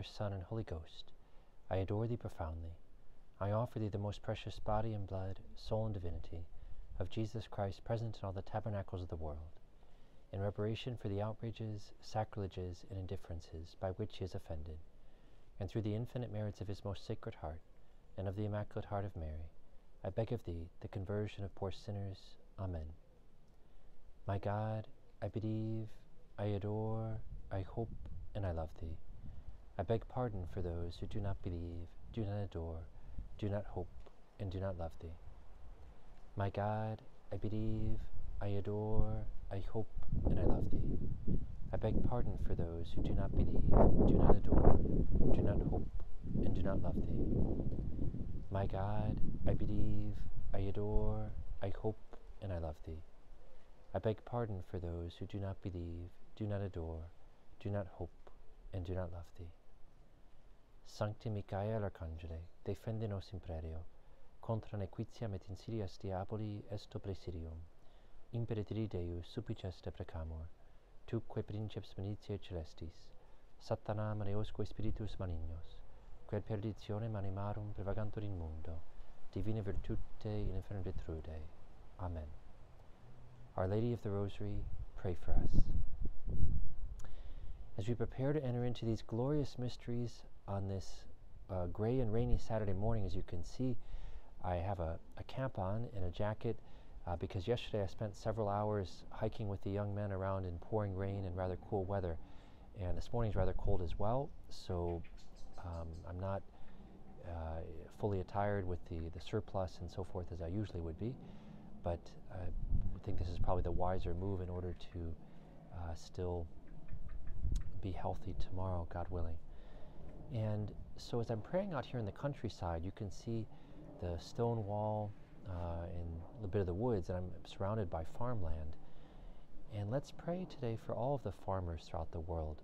Father, Son, and Holy Ghost, I adore thee profoundly. I offer thee the most precious body and blood, soul and divinity of Jesus Christ present in all the tabernacles of the world, in reparation for the outrages, sacrileges, and indifferences by which he is offended, and through the infinite merits of his most sacred heart and of the Immaculate Heart of Mary, I beg of thee the conversion of poor sinners. Amen. My God, I believe, I adore, I hope, and I love thee. I beg pardon for those who do not believe, do not adore, do not hope, and do not love thee. My God, I believe, I adore, I hope, and I love thee. I beg pardon for those who do not believe, do not adore, do not hope, and do not love thee. My God, I believe, I adore, I hope, and I love thee. I beg pardon for those who do not believe, do not adore, do not hope, and do not love thee. Sancti Michael Arcangele, defende nos imperio, contra nequitiam et insidias diaboli esto presidium. Imperitri Deus supplices te precamur, tuque princeps militiae celestis, satana mareosque spiritus malignos, quel perditionem animarum prevagantur in mundo, divina virtute in infernum detrude. Amen. Our Lady of the Rosary, pray for us. As we prepare to enter into these glorious mysteries on this uh, gray and rainy Saturday morning, as you can see, I have a, a cap on and a jacket uh, because yesterday I spent several hours hiking with the young men around in pouring rain and rather cool weather. And this morning is rather cold as well, so um, I'm not uh, fully attired with the, the surplice and so forth as I usually would be. But I think this is probably the wiser move in order to uh, still be healthy tomorrow, God willing. And so as I'm praying out here in the countryside, you can see the stone wall uh, and a bit of the woods, and I'm surrounded by farmland. And let's pray today for all of the farmers throughout the world,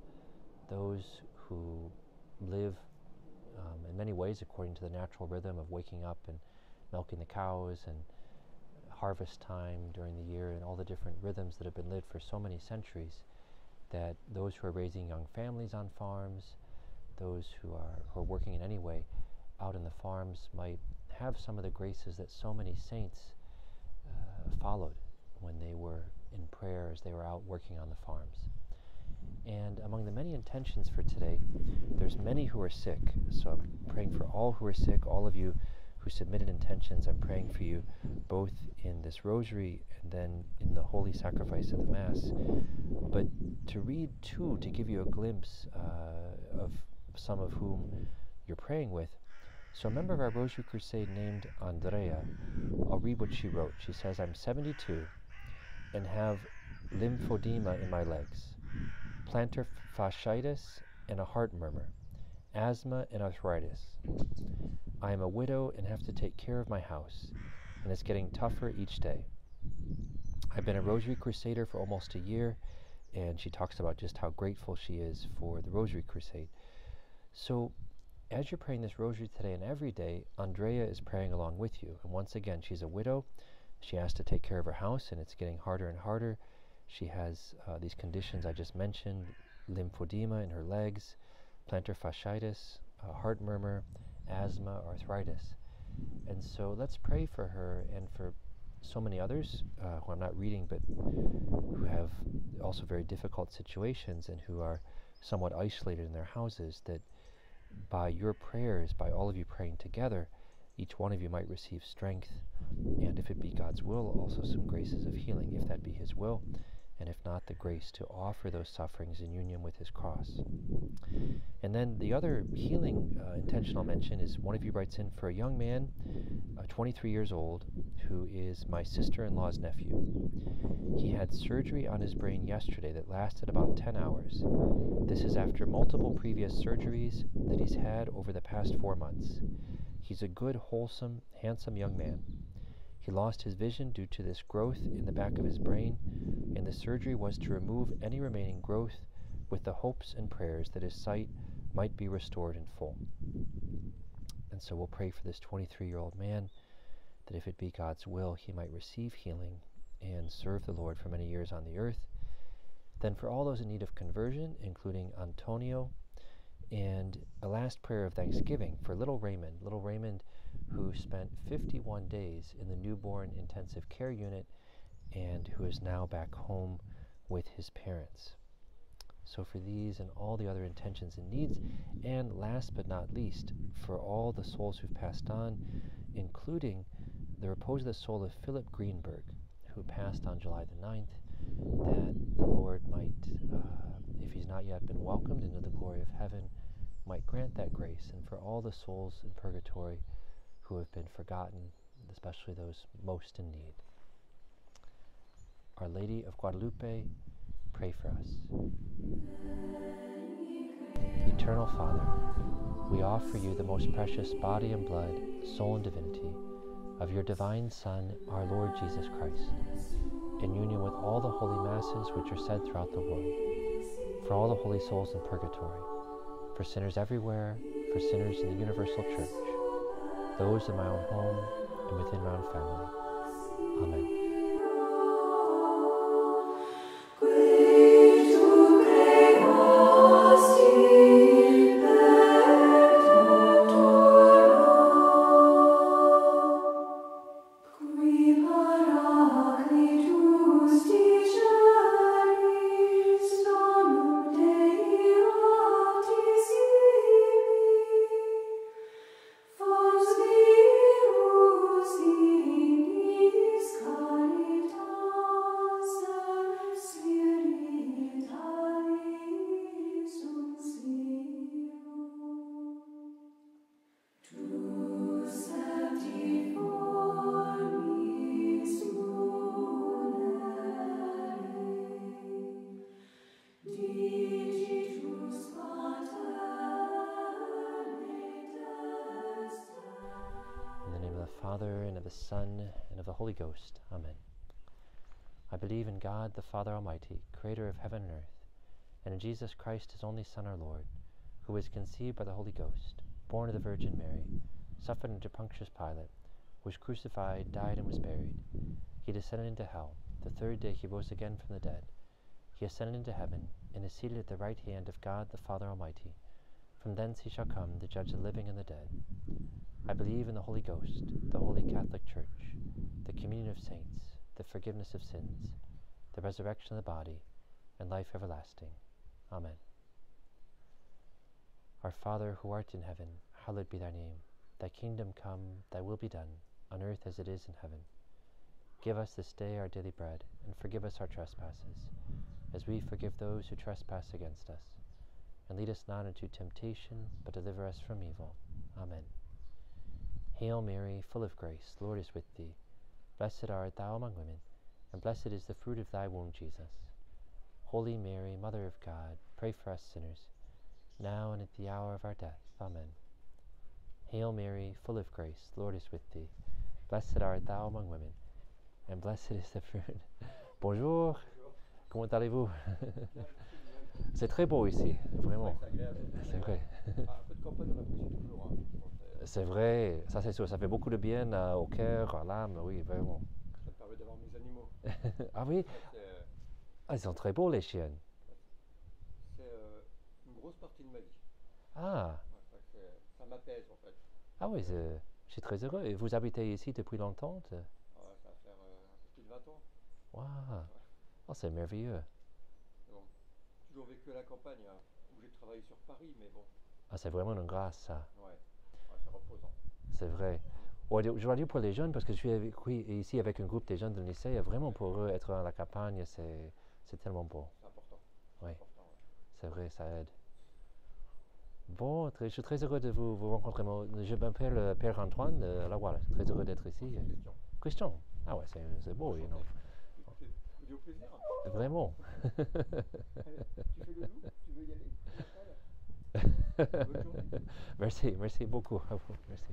those who live um, in many ways according to the natural rhythm of waking up and milking the cows and harvest time during the year and all the different rhythms that have been lived for so many centuries that those who are raising young families on farms, those who are, who are working in any way out in the farms might have some of the graces that so many saints uh, followed when they were in prayer as they were out working on the farms. And among the many intentions for today, there's many who are sick. So I'm praying for all who are sick, all of you who submitted intentions. I'm praying for you both in this rosary and then in the holy sacrifice of the Mass. But to read too, to give you a glimpse uh, of some of whom you're praying with. So a member of our Rosary Crusade named Andrea, I'll read what she wrote. She says, I'm 72 and have lymphedema in my legs, plantar fasciitis and a heart murmur, asthma and arthritis. I am a widow and have to take care of my house, and it's getting tougher each day. I've been a Rosary Crusader for almost a year, and she talks about just how grateful she is for the Rosary Crusade. So, as you're praying this Rosary today and every day, Andrea is praying along with you. And once again, she's a widow. She has to take care of her house, and it's getting harder and harder. She has uh, these conditions I just mentioned lymphedema in her legs, plantar fasciitis, uh, heart murmur, asthma, arthritis. And so let's pray for her and for so many others uh, who I'm not reading, but who have also very difficult situations and who are somewhat isolated in their houses, that by your prayers, by all of you praying together, each one of you might receive strength, and if it be God's will, also some graces of healing, if that be His will, and if not, the grace to offer those sufferings in union with His cross. And then the other healing uh, intentional mention is one of you writes in for a young man, uh, 23 years old, who is my sister in law's nephew. He had surgery on his brain yesterday that lasted about 10 hours. This is after multiple previous surgeries that he's had over the past four months. He's a good, wholesome, handsome young man. He lost his vision due to this growth in the back of his brain, and the surgery was to remove any remaining growth with the hopes and prayers that his sight might be restored in full. And so we'll pray for this 23 year old man that if it be God's will, he might receive healing and serve the Lord for many years on the earth. Then for all those in need of conversion, including Antonio, and a last prayer of thanksgiving for little Raymond, little Raymond who spent 51 days in the newborn intensive care unit and who is now back home with his parents. So, for these and all the other intentions and needs, and last but not least, for all the souls who've passed on, including the repose of the soul of Philip Greenberg, who passed on July the 9th, that the Lord might, uh, if he's not yet been welcomed into the glory of heaven, might grant that grace, and for all the souls in purgatory who have been forgotten, especially those most in need. Our Lady of Guadalupe, pray for us. Eternal Father, we offer you the most precious body and blood, soul and divinity of your divine Son, our Lord Jesus Christ, in union with all the holy masses which are said throughout the world, for all the holy souls in purgatory, for sinners everywhere, for sinners in the universal church, those in my own home and within my own family. Amen. Ghost. Amen. I believe in God, the Father Almighty, creator of heaven and earth, and in Jesus Christ, his only Son, our Lord, who was conceived by the Holy Ghost, born of the Virgin Mary, suffered under Pontius Pilate, was crucified, died, and was buried. He descended into hell. The third day he rose again from the dead. He ascended into heaven, and is seated at the right hand of God, the Father Almighty. From thence he shall come to judge the living and the dead. I believe in the Holy Ghost, the Holy Catholic Church, communion of saints, the forgiveness of sins, the resurrection of the body, and life everlasting. Amen. Our Father who art in heaven, hallowed be thy name. Thy kingdom come, thy will be done, on earth as it is in heaven. Give us this day our daily bread, and forgive us our trespasses, as we forgive those who trespass against us. And lead us not into temptation, but deliver us from evil. Amen. Hail Mary, full of grace, the Lord is with thee. Blessed art thou among women, and blessed is the fruit of thy womb, Jesus. Holy Mary, Mother of God, pray for us sinners, now and at the hour of our death. Amen. Hail Mary, full of grace, the Lord is with thee. Blessed art thou among women, and blessed is the fruit. Bonjour, comment allez-vous C'est très beau ici, vraiment. C'est vrai. C'est vrai, ça c'est sûr, ça fait beaucoup de bien euh, au cœur, à l'âme, oui, vraiment. Ça me permet d'avoir mes animaux. ah oui? Euh, ah, Ils sont très beaux les chiennes. c'est, euh, une grosse partie de ma vie. Ah, Ouais, ça, m'apaise en fait. ah oui, je suis très heureux. Et vous habitez ici depuis longtemps? Ouais, ça va faire plus de 20 ans. Waouh Oh, c'est merveilleux. Bon, toujours vécu à la campagne, hein, où j'ai travaillé sur Paris, mais bon, Ah, c'est vraiment une grâce, ça. ouais, ouais reposant. C'est vrai. Je dire pour les jeunes, parce que je suis avec- oui, ici avec un groupe des jeunes de lycée, vraiment pour eux, être à la campagne, c'est tellement beau. C'est important. Oui. C'est ouais. Vrai, ça aide. Bon, très- je suis très heureux de vous, vous rencontrer. Je m'appelle euh, Père Antoine, euh, voilà, très heureux d'être ici. Christian, ah ouais, c'est beau, au plaisir. Vraiment. Allez, tu fais le loup? Tu veux y aller? merci, merci beaucoup à vous. Merci.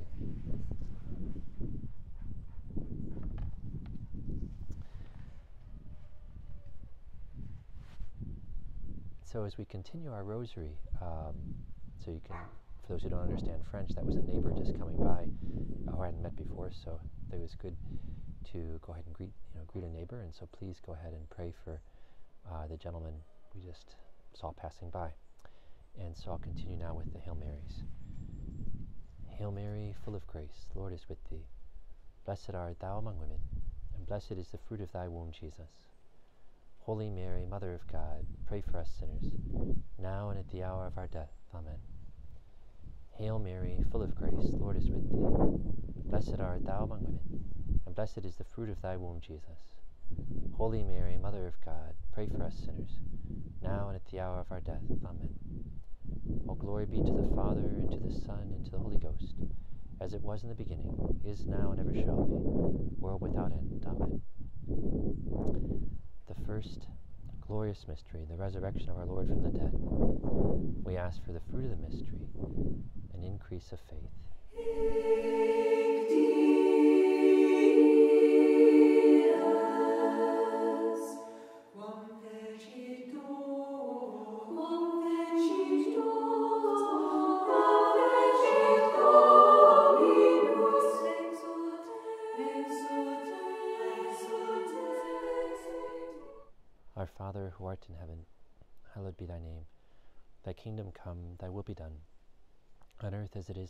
So as we continue our rosary, um, so you can, for those who don't understand French, that was a neighbor just coming by who I hadn't met before, so it was good to go ahead and greet, you know, greet a neighbor. And so please go ahead and pray for uh, the gentleman we just saw passing by. And so I'll continue now with the Hail Marys. Hail Mary, full of grace, the Lord is with thee. Blessed art thou among women, and blessed is the fruit of thy womb, Jesus. Holy Mary, Mother of God, pray for us sinners, now and at the hour of our death. Amen. Hail Mary, full of grace, the Lord is with thee. Blessed art thou among women, and blessed is the fruit of thy womb, Jesus. Holy Mary, Mother of God, pray for us sinners, now and at the hour of our death. Amen. All glory be to the Father, and to the Son, and to the Holy Ghost, as it was in the beginning, is now, and ever shall be, world without end. Amen. The first glorious mystery, the resurrection of our Lord from the dead. We ask for the fruit of the mystery, an increase of faith.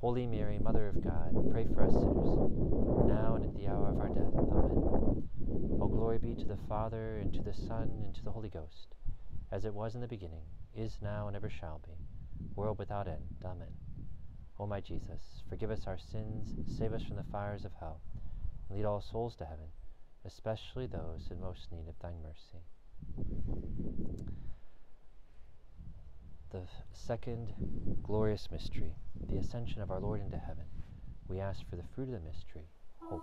Holy Mary, Mother of God, pray for us sinners, now and at the hour of our death. Amen. All glory be to the Father, and to the Son, and to the Holy Ghost, as it was in the beginning, is now, and ever shall be, world without end. Amen. O my Jesus, forgive us our sins, save us from the fires of hell, and lead all souls to heaven, especially those in most need of thine mercy. The second glorious mystery, the ascension of our Lord into heaven. We ask for the fruit of the mystery, hope.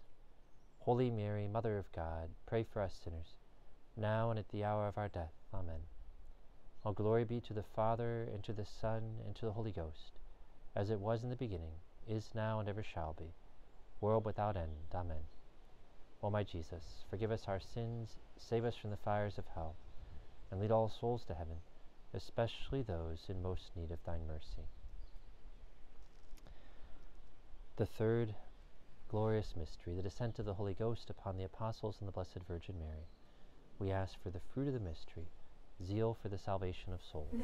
Holy Mary, Mother of God, pray for us sinners, now and at the hour of our death. Amen. All glory be to the Father, and to the Son, and to the Holy Ghost, as it was in the beginning, is now, and ever shall be, world without end. Amen. O my Jesus, forgive us our sins, save us from the fires of hell, and lead all souls to heaven, especially those in most need of thine mercy. The third glorious mystery, the descent of the Holy Ghost upon the apostles and the Blessed Virgin Mary. We ask for the fruit of the mystery, zeal for the salvation of souls.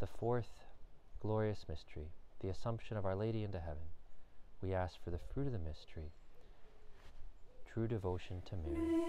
The fourth glorious mystery, the Assumption of Our Lady into heaven. We ask for the fruit of the mystery, true devotion to Mary.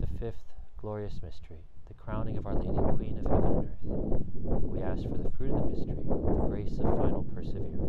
The fifth glorious mystery, the crowning of Our Lady, Queen of heaven and earth. We ask for the fruit of the mystery, the grace of final perseverance.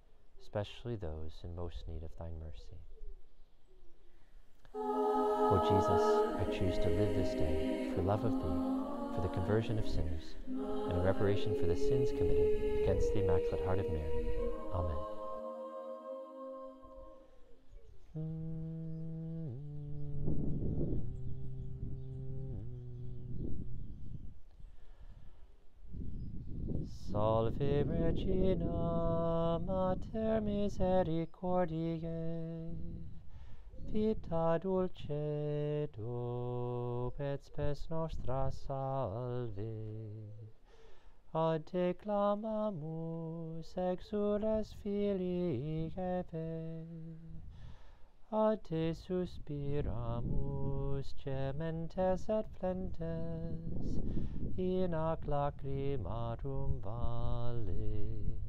especially those in most need of thy mercy. O Jesus, I choose to live this day for love of thee, for the conversion of sinners, and in reparation for the sins committed against the Immaculate Heart of Mary. Amen. Salve Regina Mater misericordiae, vita dulcedo tu et spes nostra salve. Ad te clamamus exules filii Eve, ad te suspiramus cementes et flentes, in ac lacrimarum vale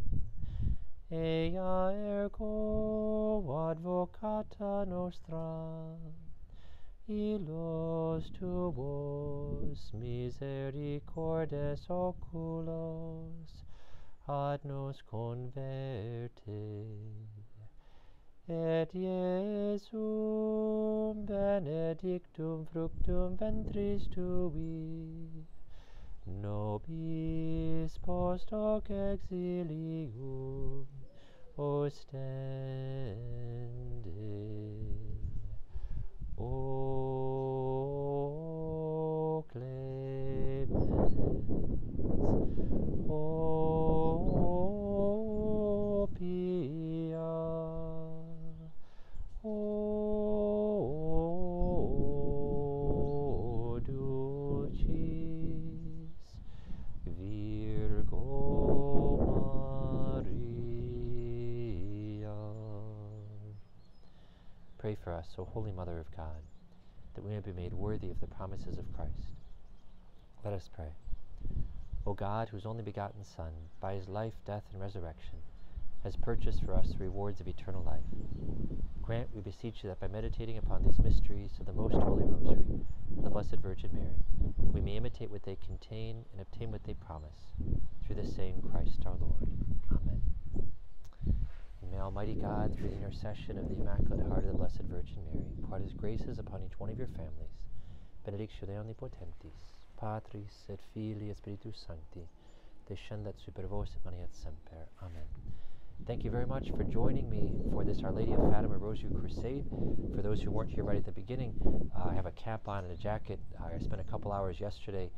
ea ergo advocata nostra illos tuos misericordes oculos ad nos converte. Et Iesum benedictum fructum ventris tui nobis post hoc exilium. Ostende. O oh, Pray for us, O Holy Mother of God, that we may be made worthy of the promises of Christ. Let us pray. O God, whose only begotten Son, by his life, death, and resurrection, has purchased for us the rewards of eternal life. Grant, we beseech you, that by meditating upon these mysteries of the Most Holy Rosary and the Blessed Virgin Mary, we may imitate what they contain and obtain what they promise. Through the same Christ our Lord. May Almighty God, through the intercession of the Immaculate Heart of the Blessed Virgin Mary, pour his graces upon each one of your families. Benedictione omnipotentis, Patris et Filii et Spiritus Sancti, descendat super vos et maneat semper. Amen. Thank you very much for joining me for this Our Lady of Fatima Rosary Crusade. For those who weren't here right at the beginning, uh, I have a cap on and a jacket. I spent a couple hours yesterday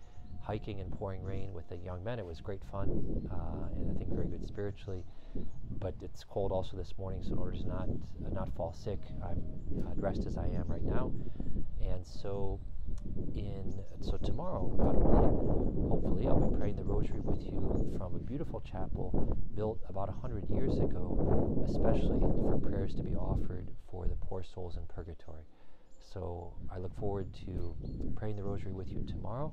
hiking in pouring rain with the young men. It was great fun uh, and I think very good spiritually. But it's cold also this morning, so in order to not uh, not fall sick, I'm uh, dressed as I am right now. And so in so tomorrow, God willing, hopefully I'll be praying the rosary with you from a beautiful chapel built about hundred years ago, especially for prayers to be offered for the poor souls in purgatory. So I look forward to praying the rosary with you tomorrow,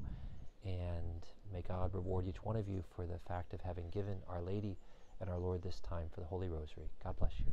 and may God reward each one of you for the fact of having given Our Lady and our Lord this time for the Holy Rosary. God bless you.